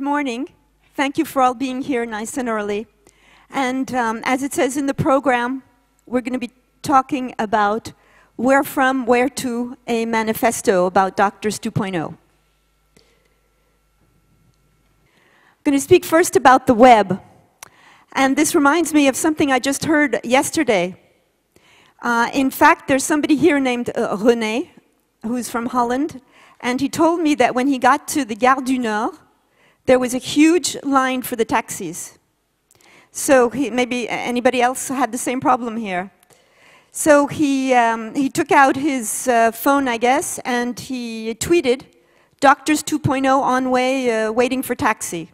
Good morning. Thank you for all being here nice and early. And um, as it says in the program, we're going to be talking about Where From, Where To, a manifesto about Doctors 2.0. I'm going to speak first about the web. And this reminds me of something I just heard yesterday. Uh, in fact, there's somebody here named uh, René, who's from Holland, and he told me that when he got to the Gare du Nord, there was a huge line for the taxis. So he, maybe anybody else had the same problem here. So he, um, he took out his uh, phone, I guess, and he tweeted, Doctors 2.0 on way, uh, waiting for taxi.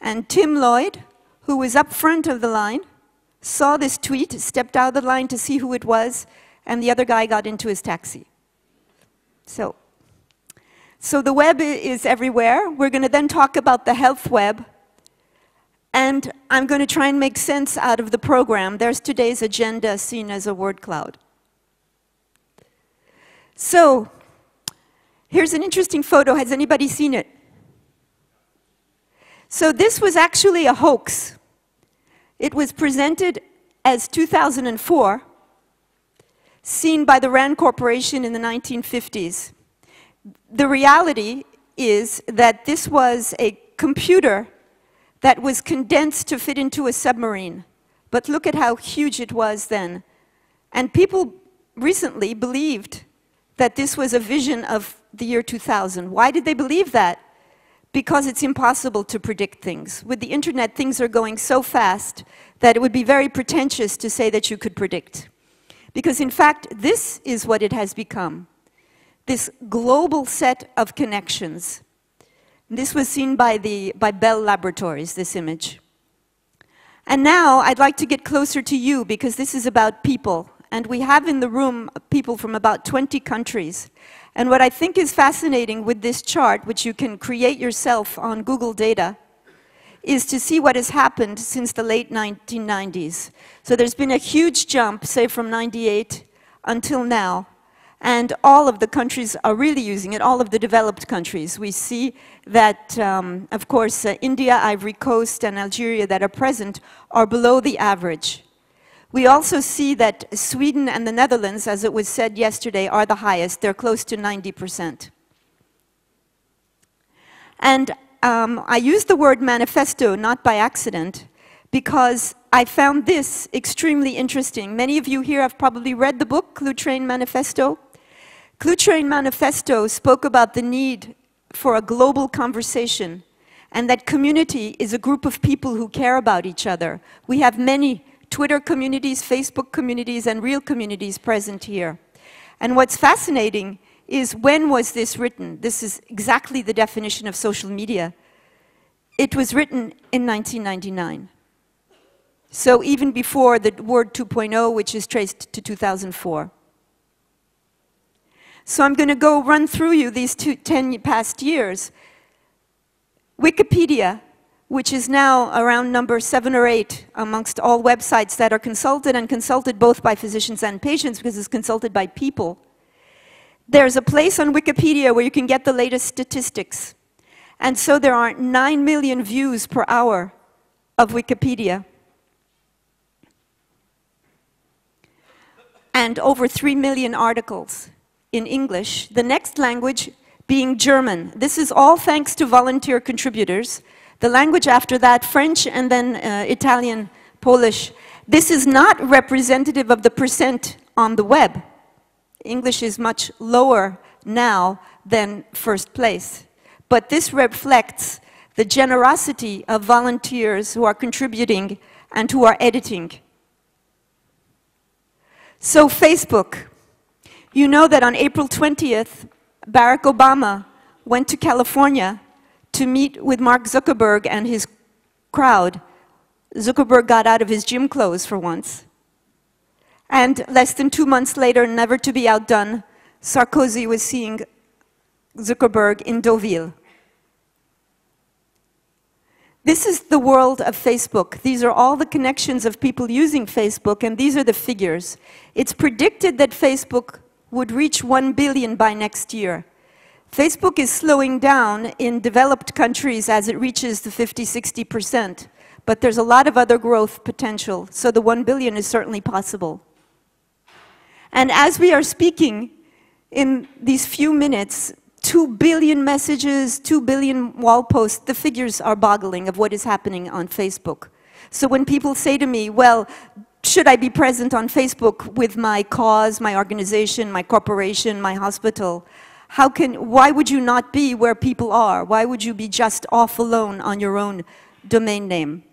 And Tim Lloyd, who was up front of the line, saw this tweet, stepped out of the line to see who it was, and the other guy got into his taxi. So, so the web is everywhere. We're going to then talk about the health web. And I'm going to try and make sense out of the program. There's today's agenda seen as a word cloud. So, here's an interesting photo. Has anybody seen it? So this was actually a hoax. It was presented as 2004, seen by the RAND Corporation in the 1950s. The reality is that this was a computer that was condensed to fit into a submarine. But look at how huge it was then. And people recently believed that this was a vision of the year 2000. Why did they believe that? because it's impossible to predict things. With the internet, things are going so fast that it would be very pretentious to say that you could predict. Because in fact, this is what it has become. This global set of connections. This was seen by, the, by Bell Laboratories, this image. And now I'd like to get closer to you because this is about people. And we have in the room people from about 20 countries. And what I think is fascinating with this chart, which you can create yourself on Google Data, is to see what has happened since the late 1990s. So there's been a huge jump, say from 98 until now, and all of the countries are really using it, all of the developed countries. We see that, um, of course, uh, India, Ivory Coast, and Algeria that are present are below the average. We also see that Sweden and the Netherlands, as it was said yesterday, are the highest. They're close to 90%. And um, I use the word manifesto not by accident because I found this extremely interesting. Many of you here have probably read the book, Cluetrain Manifesto. Cluetrain Manifesto spoke about the need for a global conversation and that community is a group of people who care about each other. We have many Twitter communities, Facebook communities, and real communities present here. And what's fascinating is when was this written? This is exactly the definition of social media. It was written in 1999. So even before the word 2.0, which is traced to 2004. So I'm going to go run through you these two, 10 past years. Wikipedia which is now around number seven or eight amongst all websites that are consulted and consulted both by physicians and patients because it's consulted by people. There's a place on Wikipedia where you can get the latest statistics. And so there are 9 million views per hour of Wikipedia. And over 3 million articles in English. The next language being German. This is all thanks to volunteer contributors the language after that, French and then uh, Italian, Polish. This is not representative of the percent on the web. English is much lower now than first place. But this reflects the generosity of volunteers who are contributing and who are editing. So Facebook. You know that on April 20th, Barack Obama went to California to meet with Mark Zuckerberg and his crowd. Zuckerberg got out of his gym clothes for once. And less than two months later, never to be outdone, Sarkozy was seeing Zuckerberg in Deauville. This is the world of Facebook. These are all the connections of people using Facebook, and these are the figures. It's predicted that Facebook would reach 1 billion by next year. Facebook is slowing down in developed countries as it reaches the 50, 60%, but there's a lot of other growth potential, so the 1 billion is certainly possible. And as we are speaking, in these few minutes, 2 billion messages, 2 billion wall posts, the figures are boggling of what is happening on Facebook. So when people say to me, well, should I be present on Facebook with my cause, my organization, my corporation, my hospital? How can, why would you not be where people are? Why would you be just off alone on your own domain name?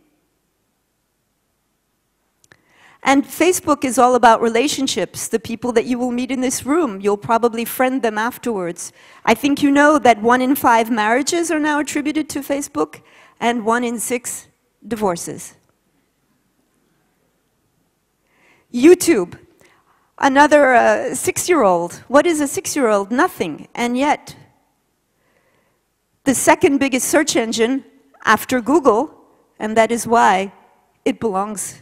And Facebook is all about relationships. The people that you will meet in this room, you'll probably friend them afterwards. I think you know that one in five marriages are now attributed to Facebook and one in six divorces. YouTube, another uh, six-year-old. What is a six-year-old? Nothing. And yet, the second biggest search engine after Google, and that is why it belongs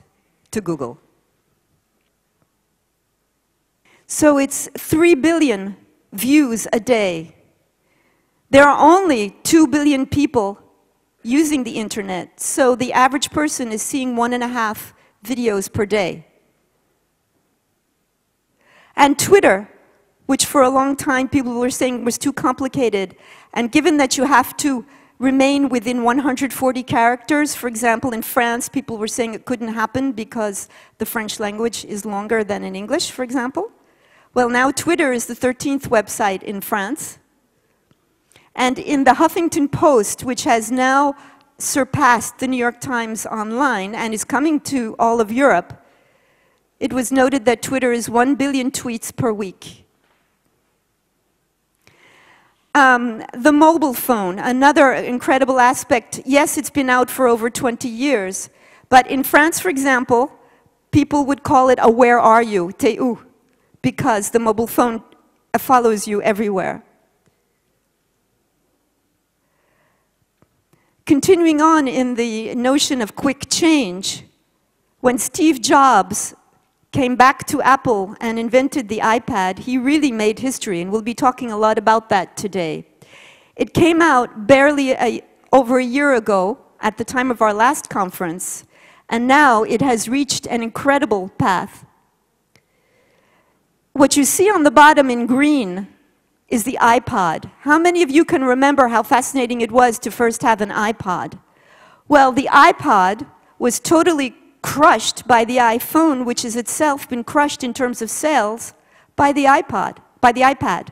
to Google. So it's 3 billion views a day. There are only 2 billion people using the internet, so the average person is seeing one and a half videos per day. And Twitter, which for a long time people were saying was too complicated, and given that you have to remain within 140 characters, for example, in France, people were saying it couldn't happen because the French language is longer than in English, for example. Well, now Twitter is the 13th website in France. And in the Huffington Post, which has now surpassed the New York Times online and is coming to all of Europe, it was noted that Twitter is 1 billion tweets per week. Um, the mobile phone, another incredible aspect. Yes, it's been out for over 20 years, but in France, for example, people would call it a where are you, te où because the mobile phone follows you everywhere. Continuing on in the notion of quick change, when Steve Jobs came back to Apple and invented the iPad, he really made history, and we'll be talking a lot about that today. It came out barely a, over a year ago at the time of our last conference, and now it has reached an incredible path. What you see on the bottom in green is the iPod. How many of you can remember how fascinating it was to first have an iPod? Well, the iPod was totally crushed by the iPhone, which has itself been crushed in terms of sales by the iPod, by the iPad.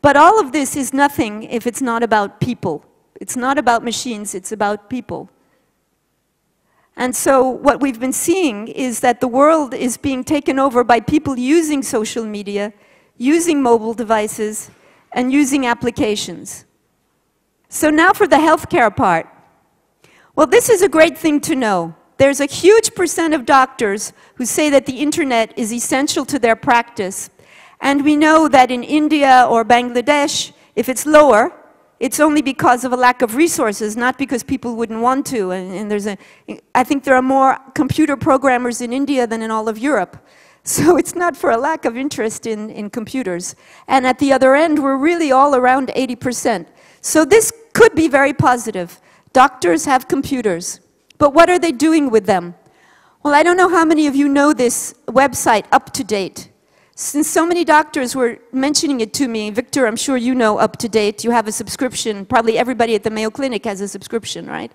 But all of this is nothing if it's not about people. It's not about machines, it's about people. And so what we've been seeing is that the world is being taken over by people using social media, using mobile devices, and using applications. So now for the healthcare part. Well, this is a great thing to know. There's a huge percent of doctors who say that the internet is essential to their practice. And we know that in India or Bangladesh, if it's lower, it's only because of a lack of resources, not because people wouldn't want to. And, and, there's a, I think there are more computer programmers in India than in all of Europe. So it's not for a lack of interest in, in computers. And at the other end, we're really all around 80%. So this could be very positive. Doctors have computers. But what are they doing with them? Well, I don't know how many of you know this website, UpToDate. Since so many doctors were mentioning it to me, Victor, I'm sure you know UpToDate, you have a subscription. Probably everybody at the Mayo Clinic has a subscription, right?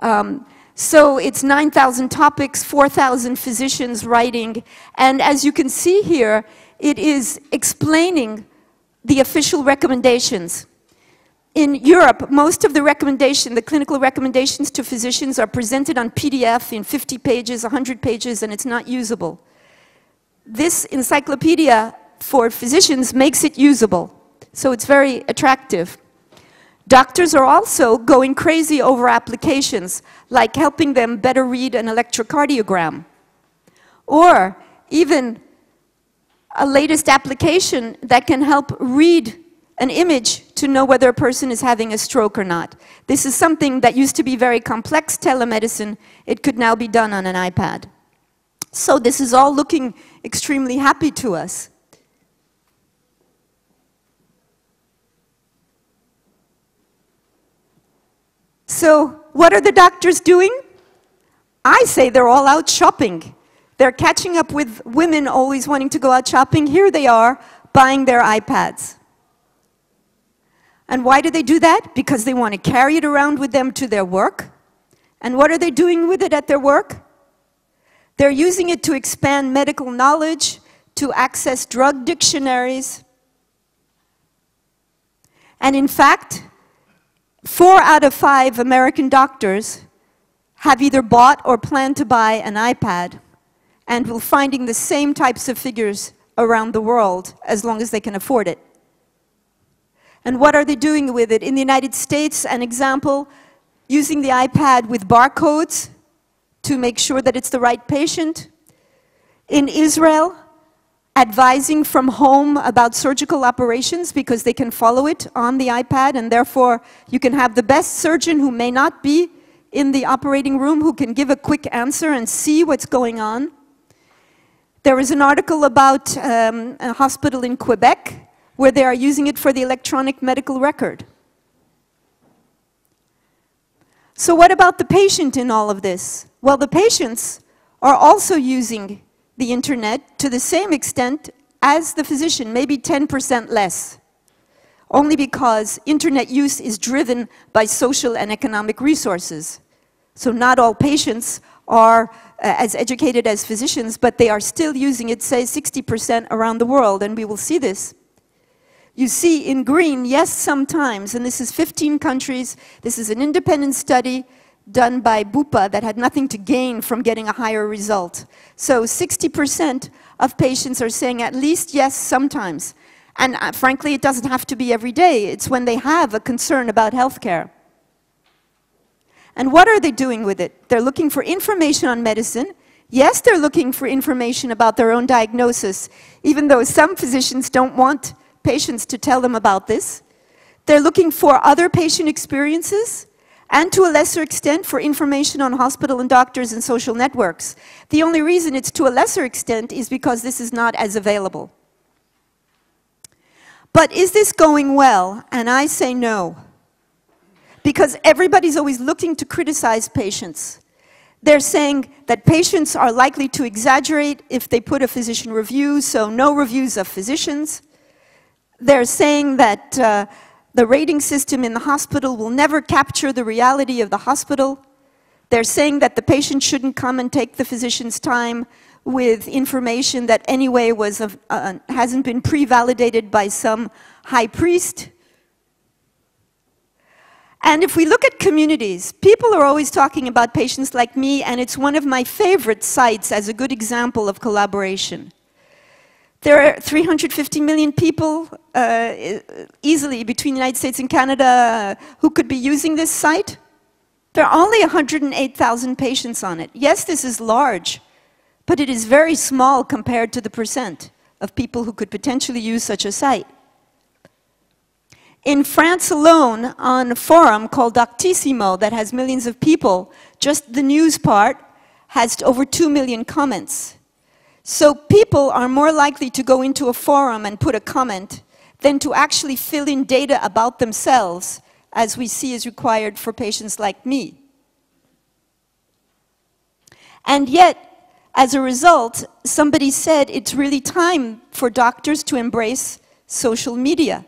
Um, so it's 9,000 topics, 4,000 physicians writing, and as you can see here, it is explaining the official recommendations. In Europe, most of the recommendation, the clinical recommendations to physicians are presented on PDF in 50 pages, 100 pages, and it's not usable this encyclopedia for physicians makes it usable, so it's very attractive. Doctors are also going crazy over applications, like helping them better read an electrocardiogram, or even a latest application that can help read an image to know whether a person is having a stroke or not. This is something that used to be very complex telemedicine. It could now be done on an iPad. So this is all looking extremely happy to us. So what are the doctors doing? I say they're all out shopping. They're catching up with women always wanting to go out shopping. Here they are buying their iPads. And why do they do that? Because they want to carry it around with them to their work. And what are they doing with it at their work? They're using it to expand medical knowledge, to access drug dictionaries. And in fact, four out of five American doctors have either bought or plan to buy an iPad and will finding the same types of figures around the world as long as they can afford it. And what are they doing with it? In the United States, an example, using the iPad with barcodes to make sure that it's the right patient. In Israel, advising from home about surgical operations because they can follow it on the iPad and therefore you can have the best surgeon who may not be in the operating room who can give a quick answer and see what's going on. There is an article about um, a hospital in Quebec where they are using it for the electronic medical record. So what about the patient in all of this? Well, the patients are also using the internet to the same extent as the physician, maybe 10% less, only because internet use is driven by social and economic resources. So not all patients are uh, as educated as physicians, but they are still using it, say, 60% around the world, and we will see this. You see in green, yes, sometimes, and this is 15 countries, this is an independent study done by Bupa that had nothing to gain from getting a higher result. So 60% of patients are saying at least yes sometimes. And uh, frankly, it doesn't have to be every day. It's when they have a concern about healthcare. And what are they doing with it? They're looking for information on medicine. Yes, they're looking for information about their own diagnosis, even though some physicians don't want patients to tell them about this. They're looking for other patient experiences and to a lesser extent for information on hospital and doctors and social networks. The only reason it's to a lesser extent is because this is not as available. But is this going well? And I say no. Because everybody's always looking to criticize patients. They're saying that patients are likely to exaggerate if they put a physician review, so no reviews of physicians. They're saying that uh, the rating system in the hospital will never capture the reality of the hospital. They're saying that the patient shouldn't come and take the physician's time with information that anyway was of, uh, hasn't been pre-validated by some high priest. And if we look at communities, people are always talking about PatientsLikeMe, and it's one of my favorite sites as a good example of collaboration. There are 350 million people uh, easily between the United States and Canada uh, who could be using this site. There are only 108,000 patients on it. Yes, this is large, but it is very small compared to the percent of people who could potentially use such a site. In France alone, on a forum called Doctissimo that has millions of people, just the news part has over 2 million comments. So people are more likely to go into a forum and put a comment than to actually fill in data about themselves, as we see is required for PatientsLikeMe. And yet, as a result, somebody said it's really time for doctors to embrace social media.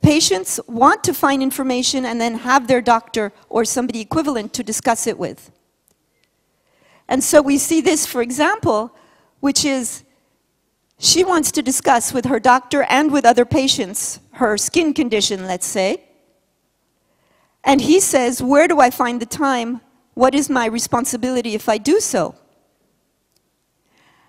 Patients want to find information and then have their doctor or somebody equivalent to discuss it with. And so we see this, for example, which is she wants to discuss with her doctor and with other patients her skin condition, let's say. And he says, Where do I find the time? What is my responsibility if I do so?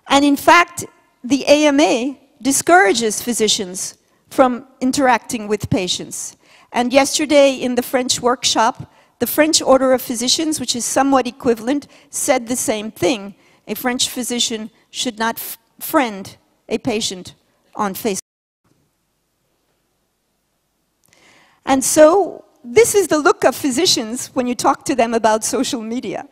And in fact, the AMA discourages physicians from interacting with patients. And yesterday in the French workshop, the French Order of Physicians, which is somewhat equivalent, said the same thing. A French physician should not friend a patient on Facebook. And so this is the look of physicians when you talk to them about social media.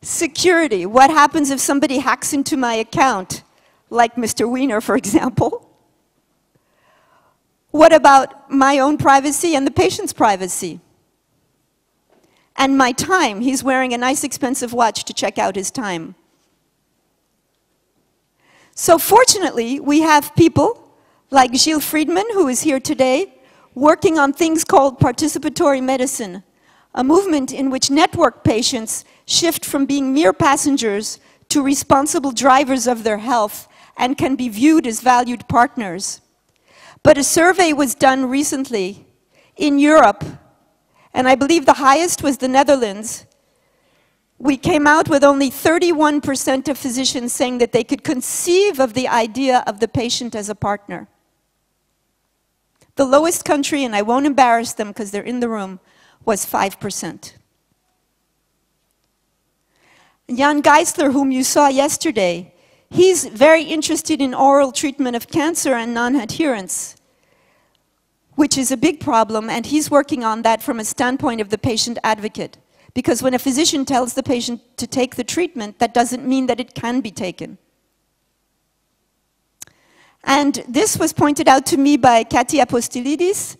Security. What happens if somebody hacks into my account? like Mr. Weiner, for example? What about my own privacy and the patient's privacy? And my time. He's wearing a nice expensive watch to check out his time. So fortunately, we have people like Gilles Frydman, who is here today, working on things called participatory medicine, a movement in which network patients shift from being mere passengers to responsible drivers of their health and can be viewed as valued partners. But a survey was done recently in Europe, and I believe the highest was the Netherlands. We came out with only 31% of physicians saying that they could conceive of the idea of the patient as a partner. The lowest country, and I won't embarrass them because they're in the room, was 5%. Jan Geissler, whom you saw yesterday, he's very interested in oral treatment of cancer and non-adherence, which is a big problem, and he's working on that from a standpoint of the patient advocate. Because when a physician tells the patient to take the treatment, that doesn't mean that it can be taken. And this was pointed out to me by Kathi Apostolidis,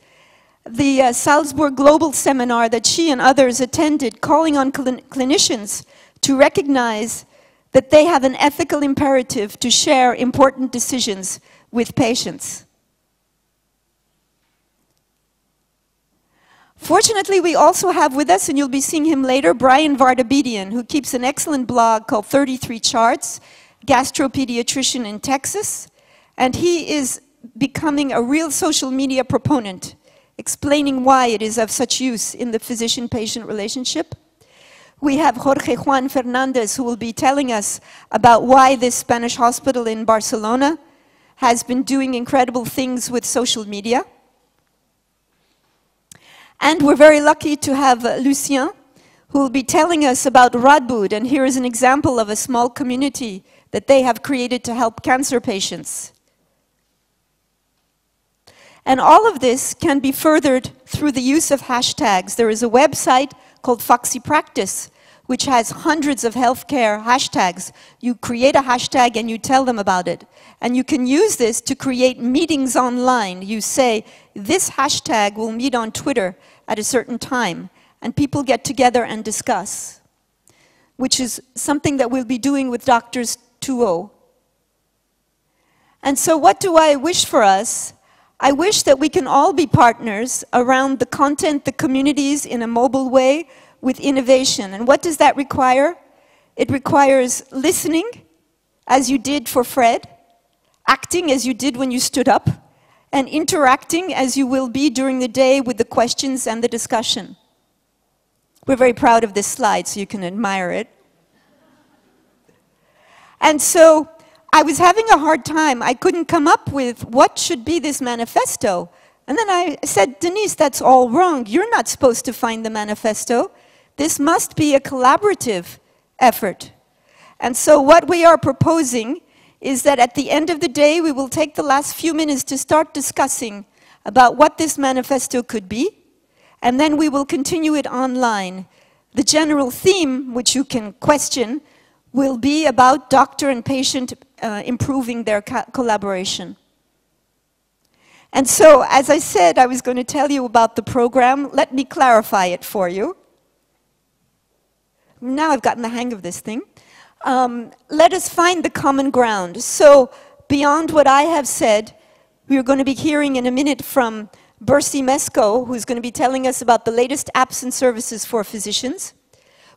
the uh, Salzburg Global Seminar that she and others attended, calling on cl clinicians to recognize that they have an ethical imperative to share important decisions with patients. Fortunately, we also have with us, and you'll be seeing him later, Bryan Vartabedian, who keeps an excellent blog called 33 Charts, gastropediatrician in Texas. And he is becoming a real social media proponent, explaining why it is of such use in the physician-patient relationship. We have Jorge Juan Fernandez, who will be telling us about why this Spanish hospital in Barcelona has been doing incredible things with social media. And we're very lucky to have uh, Lucien, who will be telling us about Radboud, and here is an example of a small community that they have created to help cancer patients. And all of this can be furthered through the use of hashtags. There is a website called Foxy Practice, which has hundreds of healthcare hashtags. You create a hashtag and you tell them about it. And you can use this to create meetings online. You say, this hashtag will meet on Twitter at a certain time. And people get together and discuss, which is something that we'll be doing with Doctors 2.0. And so what do I wish for us? I wish that we can all be partners around the content, the communities in a mobile way with innovation. And what does that require? It requires listening, as you did for Fred, acting as you did when you stood up, and interacting as you will be during the day with the questions and the discussion. We're very proud of this slide, so you can admire it. And so I was having a hard time. I couldn't come up with what should be this manifesto. And then I said, Denise, that's all wrong. You're not supposed to find the manifesto. This must be a collaborative effort. And so what we are proposing is that at the end of the day, we will take the last few minutes to start discussing about what this manifesto could be, and then we will continue it online. The general theme, which you can question, will be about doctor and patient uh, improving their co collaboration. And so, as I said, I was going to tell you about the program. Let me clarify it for you. Now I've gotten the hang of this thing. Um, let us find the common ground. So, beyond what I have said, we're going to be hearing in a minute from Berci Mesko, who's going to be telling us about the latest apps and services for physicians.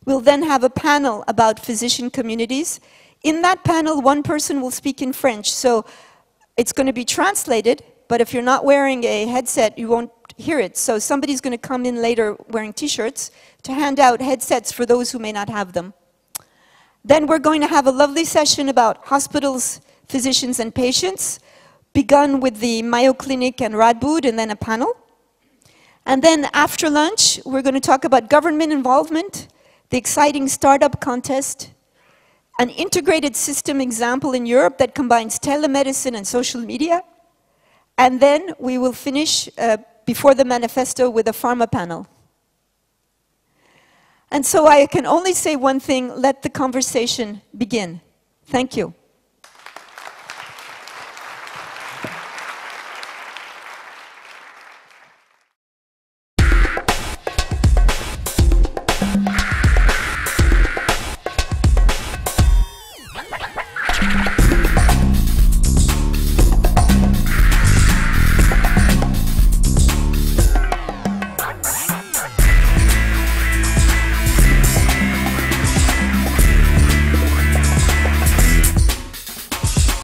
We'll then have a panel about physician communities. In that panel, one person will speak in French, so it's going to be translated, but if you're not wearing a headset, you won't hear it. So somebody's going to come in later wearing t-shirts to hand out headsets for those who may not have them. Then we're going to have a lovely session about hospitals, physicians, and patients, begun with the Mayo Clinic and Radboud, and then a panel. And then after lunch, we're going to talk about government involvement, the exciting startup contest, an integrated system example in Europe that combines telemedicine and social media. And then we will finish uh, before the manifesto with a pharma panel. And so I can only say one thing, let the conversation begin. Thank you.